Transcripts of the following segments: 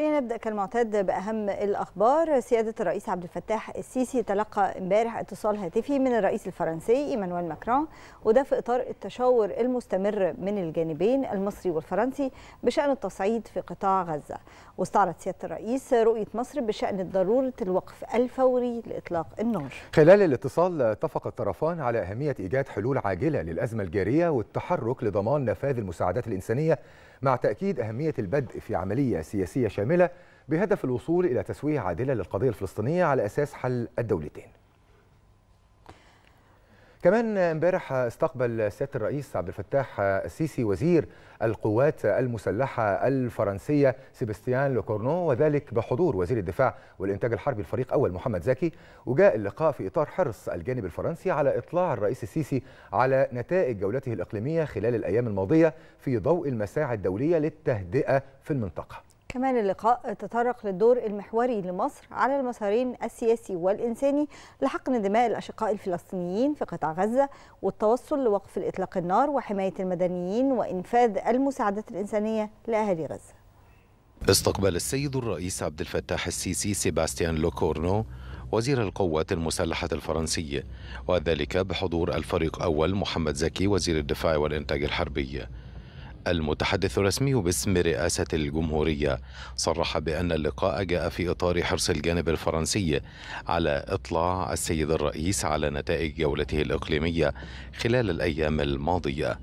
نبدأ كالمعتاد بأهم الأخبار. سيادة الرئيس عبد الفتاح السيسي تلقى امبارح اتصال هاتفي من الرئيس الفرنسي إيمانويل ماكرون وده في إطار التشاور المستمر من الجانبين المصري والفرنسي بشأن التصعيد في قطاع غزة. واستعرض سيادة الرئيس رؤية مصر بشأن ضرورة الوقف الفوري لإطلاق النار. خلال الاتصال اتفق الطرفان على أهمية إيجاد حلول عاجلة للأزمة الجارية والتحرك لضمان نفاذ المساعدات الإنسانية مع تأكيد أهمية البدء في عملية سياسية شاملة بهدف الوصول إلى تسوية عادلة للقضية الفلسطينية على أساس حل الدولتين. كمان امبارح استقبل سيادة الرئيس عبد الفتاح السيسي وزير القوات المسلحة الفرنسية سيباستيان لوكورنو وذلك بحضور وزير الدفاع والإنتاج الحربي الفريق أول محمد زكي وجاء اللقاء في إطار حرص الجانب الفرنسي على إطلاع الرئيس السيسي على نتائج جولته الإقليمية خلال الأيام الماضية في ضوء المساعي الدولية للتهدئة في المنطقة. كمان اللقاء تطرق للدور المحوري لمصر على المسارين السياسي والإنساني لحقن دماء الأشقاء الفلسطينيين في قطاع غزة والتوصل لوقف الإطلاق النار وحماية المدنيين وإنفاذ المساعدات الإنسانية لأهالي غزة. استقبل السيد الرئيس عبد الفتاح السيسي سيباستيان لوكورنو وزير القوات المسلحة الفرنسية وذلك بحضور الفريق أول محمد زكي وزير الدفاع والإنتاج الحربي. المتحدث الرسمي باسم رئاسة الجمهورية صرح بأن اللقاء جاء في إطار حرص الجانب الفرنسي على إطلاع السيد الرئيس على نتائج جولته الإقليمية خلال الأيام الماضية.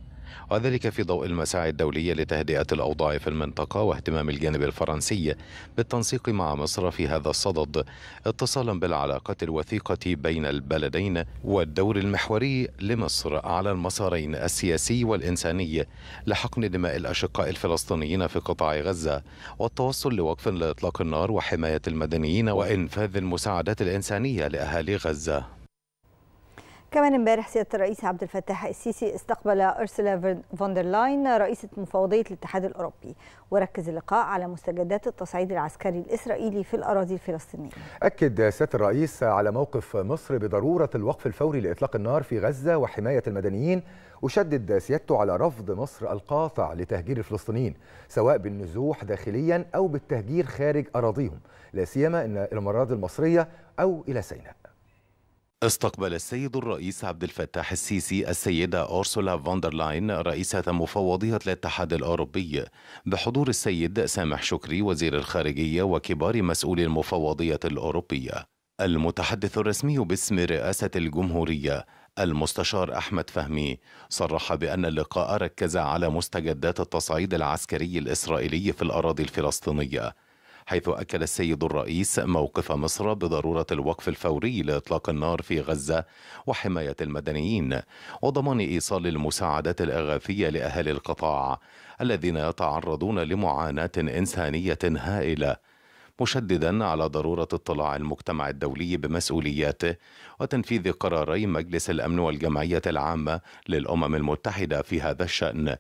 وذلك في ضوء المساعي الدولية لتهدئة الأوضاع في المنطقة واهتمام الجانب الفرنسي بالتنسيق مع مصر في هذا الصدد اتصالا بالعلاقات الوثيقة بين البلدين والدور المحوري لمصر على المسارين السياسي والإنساني لحقن دماء الأشقاء الفلسطينيين في قطاع غزة والتوصل لوقف لإطلاق النار وحماية المدنيين وإنفاذ المساعدات الإنسانية لأهالي غزة. كمان امبارح سيادة الرئيس عبد الفتاح السيسي استقبل أورسولا فون دير لاين رئيسة مفوضية الاتحاد الأوروبي وركز اللقاء على مستجدات التصعيد العسكري الإسرائيلي في الأراضي الفلسطينية. أكد سيادة الرئيس على موقف مصر بضرورة الوقف الفوري لإطلاق النار في غزة وحماية المدنيين وشدد سيادته على رفض مصر القاطع لتهجير الفلسطينيين سواء بالنزوح داخليا أو بالتهجير خارج أراضيهم لا سيما إلى الأراضي المصرية أو إلى سيناء. استقبل السيد الرئيس عبد الفتاح السيسي السيدة أورسولا فون دير لاين رئيسة مفوضية الاتحاد الأوروبي. بحضور السيد سامح شكري وزير الخارجية وكبار مسؤولي المفوضية الأوروبية. المتحدث الرسمي باسم رئاسة الجمهورية المستشار أحمد فهمي صرح بأن اللقاء ركز على مستجدات التصعيد العسكري الإسرائيلي في الأراضي الفلسطينية. حيث أكد السيد الرئيس موقف مصر بضرورة الوقف الفوري لإطلاق النار في غزة وحماية المدنيين وضمان إيصال المساعدات الإغاثية لأهل القطاع الذين يتعرضون لمعاناة إنسانية هائلة مشددا على ضرورة اطلاع المجتمع الدولي بمسؤولياته وتنفيذ قراري مجلس الأمن والجمعية العامة للأمم المتحدة في هذا الشأن.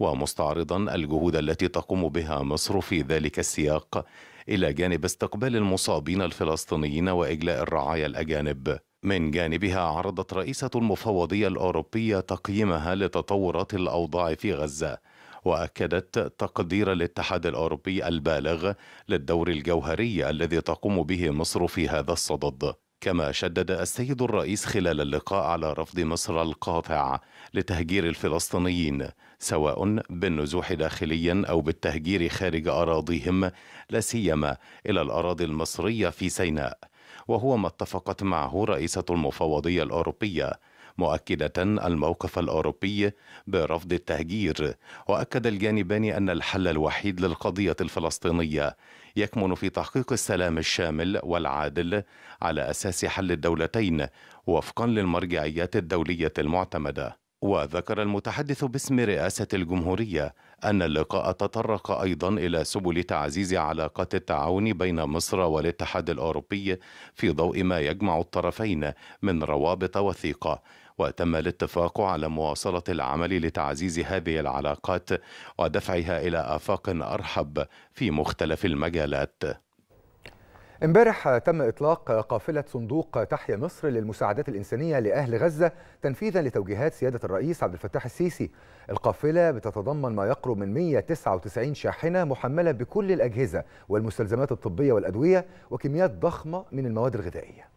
ومستعرضا الجهود التي تقوم بها مصر في ذلك السياق إلى جانب استقبال المصابين الفلسطينيين وإجلاء الرعايا الأجانب. من جانبها عرضت رئيسة المفوضية الأوروبية تقييمها لتطورات الأوضاع في غزة وأكدت تقدير الاتحاد الأوروبي البالغ للدور الجوهري الذي تقوم به مصر في هذا الصدد. كما شدد السيد الرئيس خلال اللقاء على رفض مصر القاطع لتهجير الفلسطينيين سواء بالنزوح داخليا أو بالتهجير خارج أراضيهم لا سيما إلى الأراضي المصرية في سيناء. وهو ما اتفقت معه رئيسة المفوضية الأوروبية مؤكدة الموقف الأوروبي برفض التهجير. وأكد الجانبان أن الحل الوحيد للقضية الفلسطينية يكمن في تحقيق السلام الشامل والعادل على أساس حل الدولتين وفقا للمرجعيات الدولية المعتمدة. وذكر المتحدث باسم رئاسة الجمهورية أن اللقاء تطرق أيضا إلى سبل تعزيز علاقات التعاون بين مصر والاتحاد الأوروبي في ضوء ما يجمع الطرفين من روابط وثيقة وتم الاتفاق على مواصلة العمل لتعزيز هذه العلاقات ودفعها إلى آفاق أرحب في مختلف المجالات. امبارح تم إطلاق قافلة صندوق تحيا مصر للمساعدات الإنسانية لأهل غزة تنفيذا لتوجيهات سيادة الرئيس عبد الفتاح السيسي. القافلة بتتضمن ما يقرب من 199 شاحنة محملة بكل الأجهزة والمستلزمات الطبية والأدوية وكميات ضخمة من المواد الغذائية.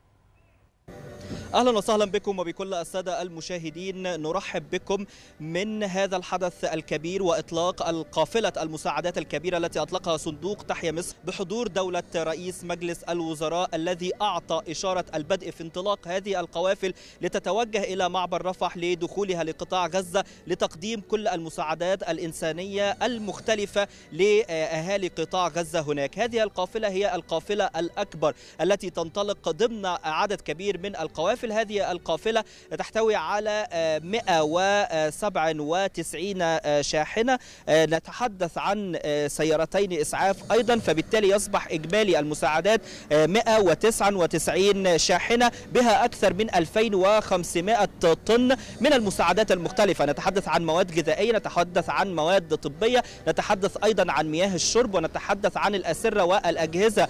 أهلا وسهلا بكم وبكل السادة المشاهدين. نرحب بكم من هذا الحدث الكبير وإطلاق القافلة المساعدات الكبيرة التي أطلقها صندوق تحيا مصر بحضور دولة رئيس مجلس الوزراء الذي أعطى إشارة البدء في انطلاق هذه القوافل لتتوجه إلى معبر رفح لدخولها لقطاع غزة لتقديم كل المساعدات الإنسانية المختلفة لأهالي قطاع غزة هناك. هذه القافلة هي القافلة الأكبر التي تنطلق ضمن عدد كبير من القوافل. هذه القافلة تحتوي على 197 شاحنة. نتحدث عن سيارتين إسعاف أيضا فبالتالي يصبح إجمالي المساعدات 199 شاحنة بها أكثر من 2500 طن من المساعدات المختلفة. نتحدث عن مواد غذائية نتحدث عن مواد طبية نتحدث أيضا عن مياه الشرب ونتحدث عن الأسرة والأجهزة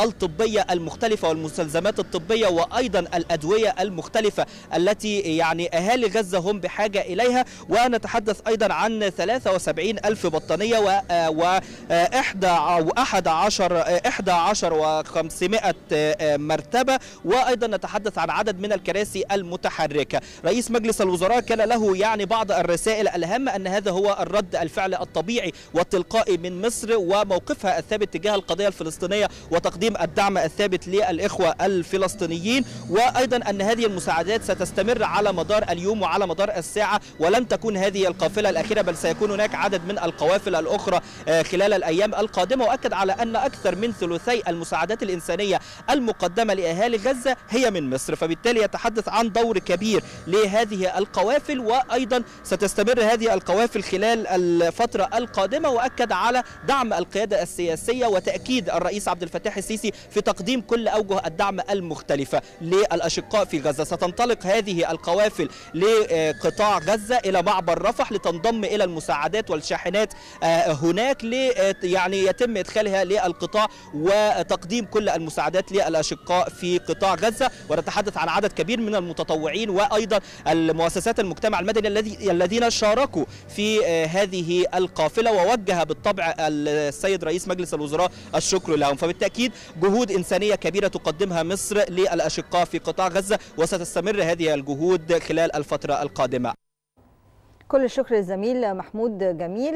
الطبية المختلفة والمستلزمات الطبية وأيضا الأدوية المختلفة التي يعني أهالي غزة هم بحاجة إليها. ونتحدث أيضا عن 73 ألف بطانية و وأحد عشر إحدى عشر و500 مرتبة. وأيضا نتحدث عن عدد من الكراسي المتحركة. رئيس مجلس الوزراء كان له يعني بعض الرسائل الأهم أن هذا هو الرد الفعل الطبيعي والتلقائي من مصر وموقفها الثابت تجاه القضية الفلسطينية وتقديم الدعم الثابت للإخوة الفلسطينيين. وأيضا أن هذه المساعدات ستستمر على مدار اليوم وعلى مدار الساعة ولن تكون هذه القافلة الأخيرة بل سيكون هناك عدد من القوافل الأخرى خلال الأيام القادمة. وأكد على أن أكثر من ثلثي المساعدات الإنسانية المقدمة لأهالي غزة هي من مصر. فبالتالي يتحدث عن دور كبير لهذه القوافل وأيضا ستستمر هذه القوافل خلال الفترة القادمة. وأكد على دعم القيادة السياسية وتأكيد الرئيس عبد الفتاح السيسي في تقديم كل أوجه الدعم المختلفة للأشقاء في غزة. ستنطلق هذه القوافل لقطاع غزة إلى معبر رفح لتنضم إلى المساعدات والشاحنات هناك لي يعني يتم إدخالها للقطاع وتقديم كل المساعدات للأشقاء في قطاع غزة. ونتحدث عن عدد كبير من المتطوعين وأيضا المؤسسات المجتمع المدني الذي الذين شاركوا في هذه القافلة. ووجه بالطبع السيد رئيس مجلس الوزراء الشكر لهم. فبالتأكيد جهود إنسانية كبيرة تقدمها مصر للأشقاء في قطاع غزة. وستستمر هذه الجهود خلال الفترة القادمة. كل الشكر للزميل محمود جميل.